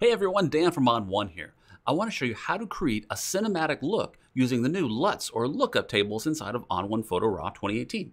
Hey everyone, Dan from On1 here. I want to show you how to create a cinematic look using the new LUTs or lookup tables inside of On1 Photo RAW 2018.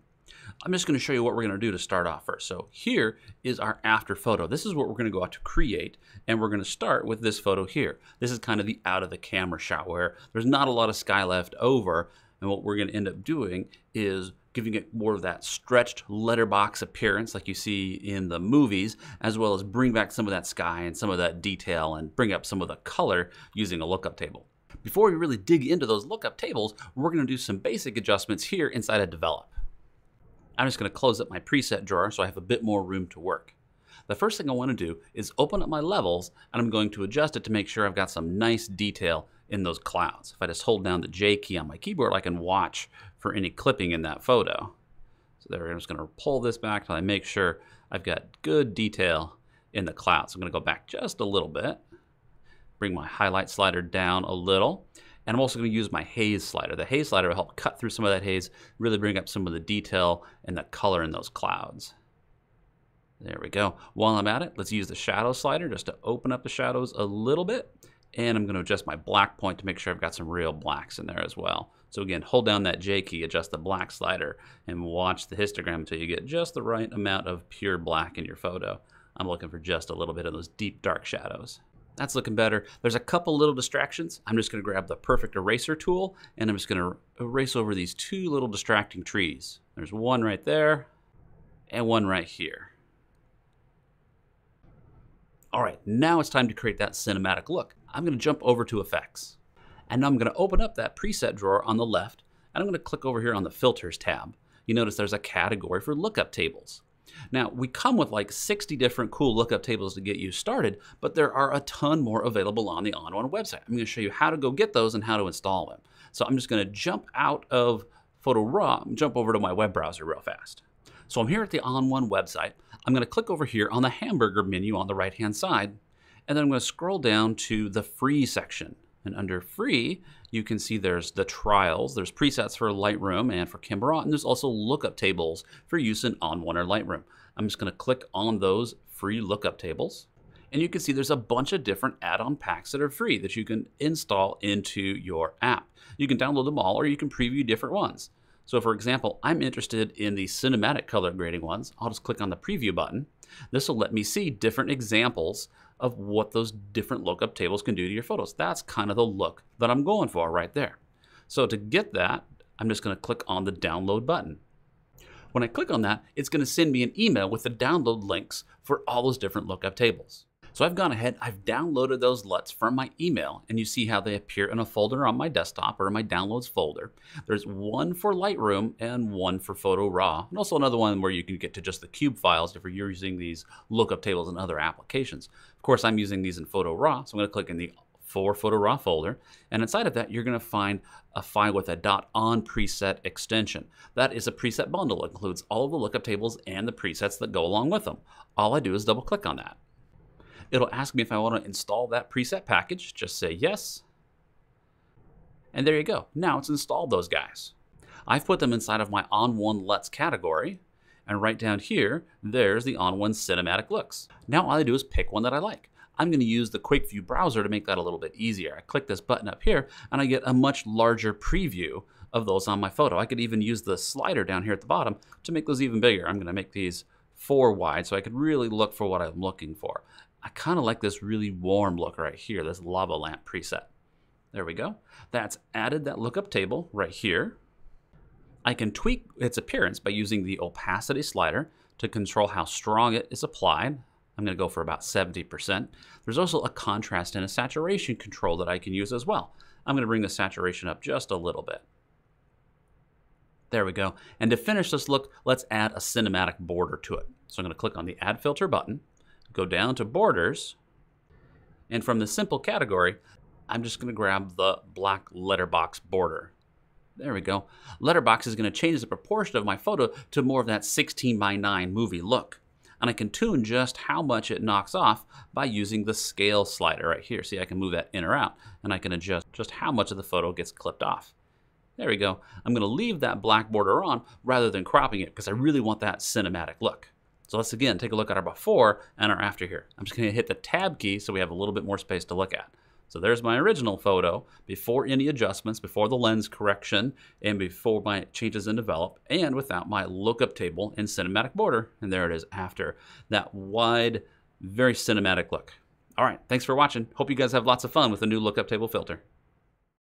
I'm just going to show you what we're going to do to start off first. So here is our after photo. This is what we're going to go out to create, and we're going to start with this photo here. This is kind of the out of the camera shot where there's not a lot of sky left over, and what we're going to end up doing is giving it more of that stretched letterbox appearance like you see in the movies, as well as bring back some of that sky and some of that detail and bring up some of the color using a lookup table. Before we really dig into those lookup tables, we're going to do some basic adjustments here inside of Develop. I'm just going to close up my preset drawer so I have a bit more room to work. The first thing I want to do is open up my levels and I'm going to adjust it to make sure I've got some nice detail in those clouds. If I just hold down the J key on my keyboard, I can watch for any clipping in that photo. So there, I'm just going to pull this back until I make sure I've got good detail in the clouds. I'm going to go back just a little bit, bring my highlight slider down a little, and I'm also going to use my haze slider. The haze slider will help cut through some of that haze, really bring up some of the detail and the color in those clouds. There we go. While I'm at it, let's use the shadow slider just to open up the shadows a little bit and I'm going to adjust my black point to make sure I've got some real blacks in there as well. So again, hold down that J key, adjust the black slider, and watch the histogram until you get just the right amount of pure black in your photo. I'm looking for just a little bit of those deep dark shadows. That's looking better. There's a couple little distractions. I'm just going to grab the perfect eraser tool, and I'm just going to erase over these two little distracting trees. There's one right there, and one right here. All right, now it's time to create that cinematic look. I'm going to jump over to Effects. And now I'm going to open up that preset drawer on the left, and I'm going to click over here on the Filters tab. You notice there's a category for lookup tables. Now, we come with like 60 different cool lookup tables to get you started, but there are a ton more available on the On1 website. I'm going to show you how to go get those and how to install them. So I'm just going to jump out of Photo Raw and jump over to my web browser real fast. So I'm here at the On1 website. I'm going to click over here on the hamburger menu on the right-hand side, and then I'm going to scroll down to the free section. And under free, you can see there's the trials, there's presets for Lightroom and for Camera, and there's also lookup tables for use in On1 or Lightroom. I'm just going to click on those free lookup tables. And you can see there's a bunch of different add-on packs that are free that you can install into your app. You can download them all or you can preview different ones. So for example, I'm interested in the cinematic color grading ones. I'll just click on the preview button. This will let me see different examples of what those different lookup tables can do to your photos. That's kind of the look that I'm going for right there. So to get that, I'm just going to click on the download button. When I click on that, it's going to send me an email with the download links for all those different lookup tables. So I've gone ahead, I've downloaded those LUTs from my email, and you see how they appear in a folder on my desktop or in my downloads folder. There's one for Lightroom and one for Photo Raw, and also another one where you can get to just the cube files if you're using these lookup tables in other applications. Course, I'm using these in Photo Raw, so I'm going to click in the for Photo Raw folder, and inside of that, you're going to find a file with a .on preset extension. That is a preset bundle. It includes all of the lookup tables and the presets that go along with them. All I do is double click on that. It'll ask me if I want to install that preset package. Just say yes. And there you go. Now it's installed those guys. I've put them inside of my On1 LUTs category. And right down here, there's the On1 Cinematic Looks. Now all I do is pick one that I like. I'm going to use the QuickView browser to make that a little bit easier. I click this button up here and I get a much larger preview of those on my photo. I could even use the slider down here at the bottom to make those even bigger. I'm going to make these four wide so I could really look for what I'm looking for. I kind of like this really warm look right here, this lava lamp preset. There we go. That's added that lookup table right here. I can tweak its appearance by using the opacity slider to control how strong it is applied. I'm going to go for about 70%. There's also a contrast and a saturation control that I can use as well. I'm going to bring the saturation up just a little bit. There we go. And to finish this look, let's add a cinematic border to it. So I'm going to click on the Add Filter button go down to borders, and from the simple category, I'm just going to grab the black letterbox border. There we go. Letterbox is going to change the proportion of my photo to more of that 16 by 9 movie look. And I can tune just how much it knocks off by using the scale slider right here. See, I can move that in or out, and I can adjust just how much of the photo gets clipped off. There we go. I'm going to leave that black border on rather than cropping it because I really want that cinematic look. So let's again take a look at our before and our after here. I'm just going to hit the tab key so we have a little bit more space to look at. So there's my original photo before any adjustments, before the lens correction, and before my changes in develop, and without my lookup table and cinematic border. And there it is after that wide, very cinematic look. All right, thanks for watching. Hope you guys have lots of fun with the new lookup table filter.